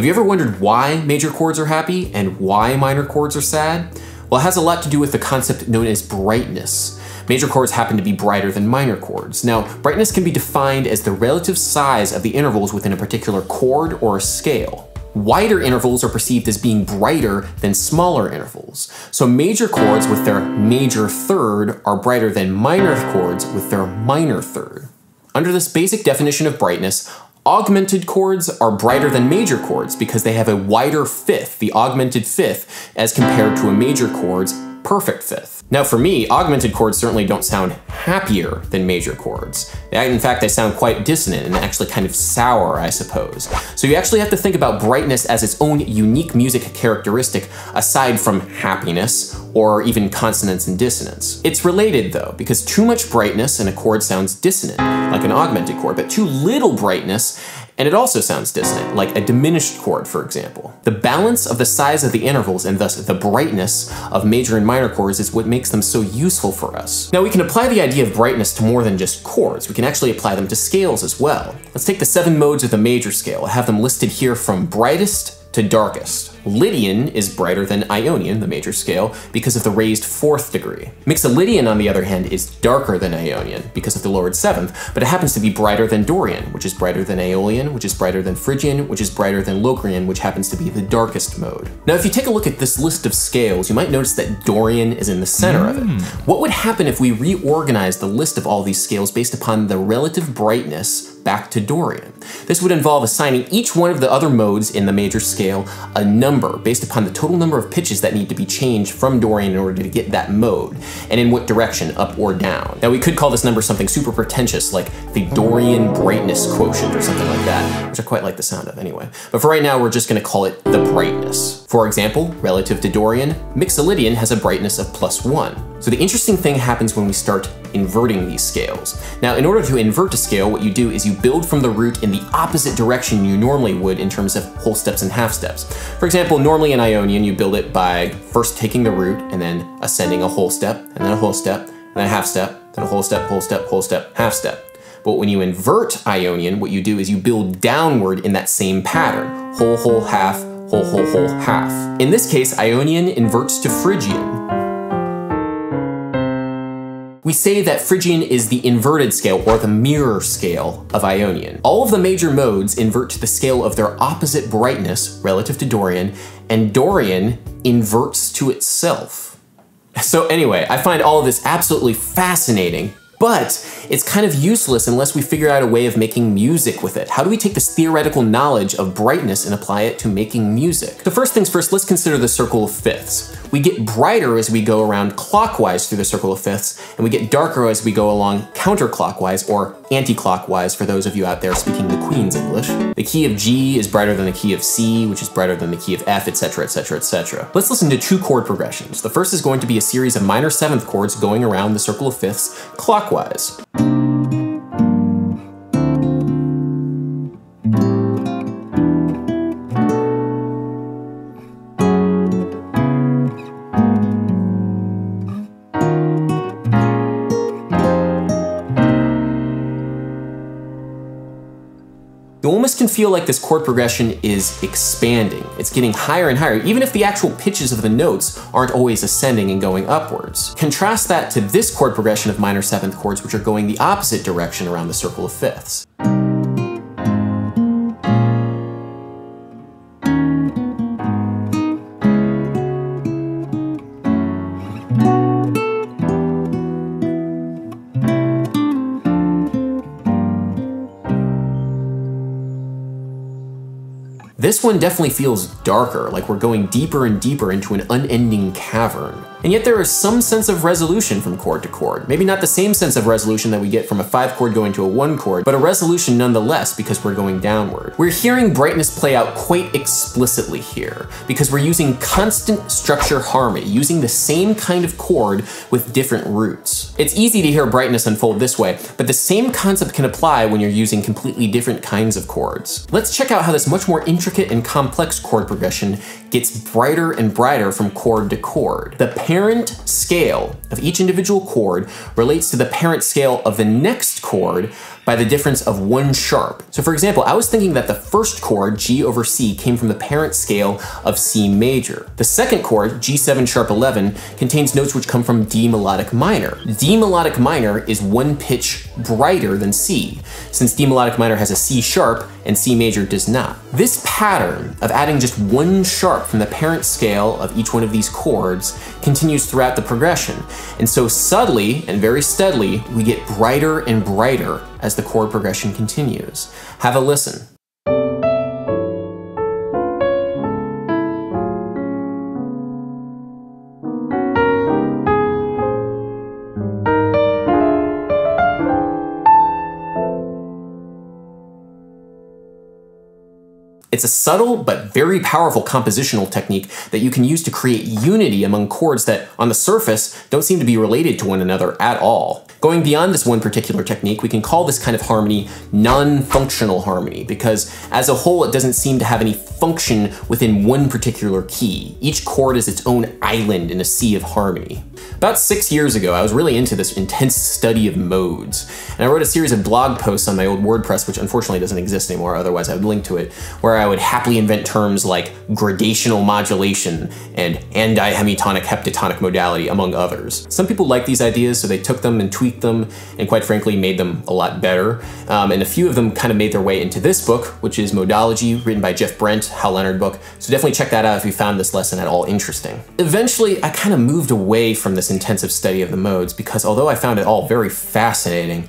Have you ever wondered why major chords are happy and why minor chords are sad? Well, it has a lot to do with the concept known as brightness. Major chords happen to be brighter than minor chords. Now, brightness can be defined as the relative size of the intervals within a particular chord or scale. Wider intervals are perceived as being brighter than smaller intervals. So major chords with their major third are brighter than minor chords with their minor third. Under this basic definition of brightness, augmented chords are brighter than major chords because they have a wider fifth, the augmented fifth, as compared to a major chord's perfect fifth. Now for me, augmented chords certainly don't sound happier than major chords. In fact, they sound quite dissonant and actually kind of sour, I suppose. So you actually have to think about brightness as its own unique music characteristic aside from happiness or even consonance and dissonance. It's related though, because too much brightness in a chord sounds dissonant, like an augmented chord, but too little brightness and it also sounds dissonant, like a diminished chord, for example. The balance of the size of the intervals and thus the brightness of major and minor chords is what makes them so useful for us. Now we can apply the idea of brightness to more than just chords. We can actually apply them to scales as well. Let's take the seven modes of the major scale. I have them listed here from brightest to darkest. Lydian is brighter than Ionian, the major scale, because of the raised fourth degree. Mixolydian, on the other hand, is darker than Ionian because of the lowered seventh, but it happens to be brighter than Dorian, which is brighter than Aeolian, which is brighter than Phrygian, which is brighter than Locrian, which happens to be the darkest mode. Now, if you take a look at this list of scales, you might notice that Dorian is in the center mm. of it. Hmm. What would happen if we reorganize the list of all these scales based upon the relative brightness back to Dorian. This would involve assigning each one of the other modes in the major scale a number based upon the total number of pitches that need to be changed from Dorian in order to get that mode, and in what direction, up or down. Now we could call this number something super pretentious like the Dorian brightness quotient or something like that, which I quite like the sound of anyway. But for right now, we're just gonna call it the brightness. For example, relative to Dorian, Mixolydian has a brightness of plus one. So the interesting thing happens when we start inverting these scales. Now, in order to invert a scale, what you do is you build from the root in the opposite direction you normally would in terms of whole steps and half steps. For example, normally in Ionian, you build it by first taking the root and then ascending a whole step, and then a whole step, and then a half step, then a whole step, whole step, whole step, half step. But when you invert Ionian, what you do is you build downward in that same pattern. Whole, whole, half, whole, whole, whole, half. In this case, Ionian inverts to Phrygian, we say that Phrygian is the inverted scale, or the mirror scale, of Ionian. All of the major modes invert to the scale of their opposite brightness relative to Dorian, and Dorian inverts to itself. So anyway, I find all of this absolutely fascinating, but it's kind of useless unless we figure out a way of making music with it. How do we take this theoretical knowledge of brightness and apply it to making music? So first things first, let's consider the circle of fifths. We get brighter as we go around clockwise through the circle of fifths, and we get darker as we go along counterclockwise or anti-clockwise for those of you out there speaking the Queen's English. The key of G is brighter than the key of C, which is brighter than the key of F, etc, etc, etc. Let's listen to two chord progressions. The first is going to be a series of minor seventh chords going around the circle of fifths clockwise. Feel like this chord progression is expanding. It's getting higher and higher, even if the actual pitches of the notes aren't always ascending and going upwards. Contrast that to this chord progression of minor seventh chords, which are going the opposite direction around the circle of fifths. This one definitely feels darker, like we're going deeper and deeper into an unending cavern. And yet there is some sense of resolution from chord to chord. Maybe not the same sense of resolution that we get from a five chord going to a one chord, but a resolution nonetheless because we're going downward. We're hearing brightness play out quite explicitly here because we're using constant structure harmony, using the same kind of chord with different roots. It's easy to hear brightness unfold this way, but the same concept can apply when you're using completely different kinds of chords. Let's check out how this much more intricate and complex chord progression gets brighter and brighter from chord to chord. The parent scale of each individual chord relates to the parent scale of the next chord by the difference of one sharp. So for example, I was thinking that the first chord, G over C, came from the parent scale of C major. The second chord, G7 sharp 11, contains notes which come from D melodic minor. D melodic minor is one pitch brighter than C, since D melodic minor has a C sharp and C major does not. This pattern of adding just one sharp from the parent scale of each one of these chords continues throughout the progression. And so subtly and very steadily, we get brighter and brighter as the chord progression continues. Have a listen. It's a subtle but very powerful compositional technique that you can use to create unity among chords that, on the surface, don't seem to be related to one another at all. Going beyond this one particular technique, we can call this kind of harmony non-functional harmony, because as a whole, it doesn't seem to have any function within one particular key. Each chord is its own island in a sea of harmony. About six years ago, I was really into this intense study of modes, and I wrote a series of blog posts on my old WordPress, which unfortunately doesn't exist anymore, otherwise I would link to it, where I would happily invent terms like gradational modulation and andihemitonic heptatonic modality, among others. Some people liked these ideas, so they took them and tweaked them, and quite frankly, made them a lot better. Um, and a few of them kind of made their way into this book, which is Modalogy, written by Jeff Brent, Hal Leonard book. So definitely check that out if you found this lesson at all interesting. Eventually, I kind of moved away from this intensive study of the modes because although I found it all very fascinating,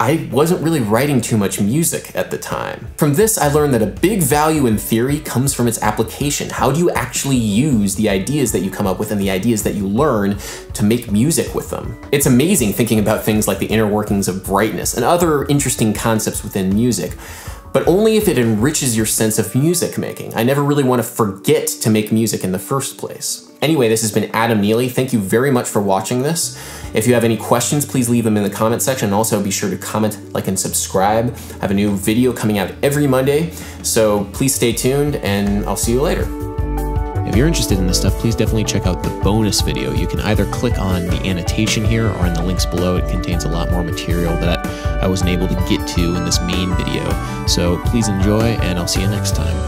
I wasn't really writing too much music at the time. From this, I learned that a big value in theory comes from its application. How do you actually use the ideas that you come up with and the ideas that you learn to make music with them? It's amazing thinking about things like the inner workings of brightness and other interesting concepts within music but only if it enriches your sense of music making. I never really want to forget to make music in the first place. Anyway, this has been Adam Neely. Thank you very much for watching this. If you have any questions, please leave them in the comment section. Also be sure to comment, like, and subscribe. I have a new video coming out every Monday, so please stay tuned and I'll see you later. If you're interested in this stuff, please definitely check out the bonus video. You can either click on the annotation here or in the links below. It contains a lot more material that I wasn't able to get to in this main video. So please enjoy, and I'll see you next time.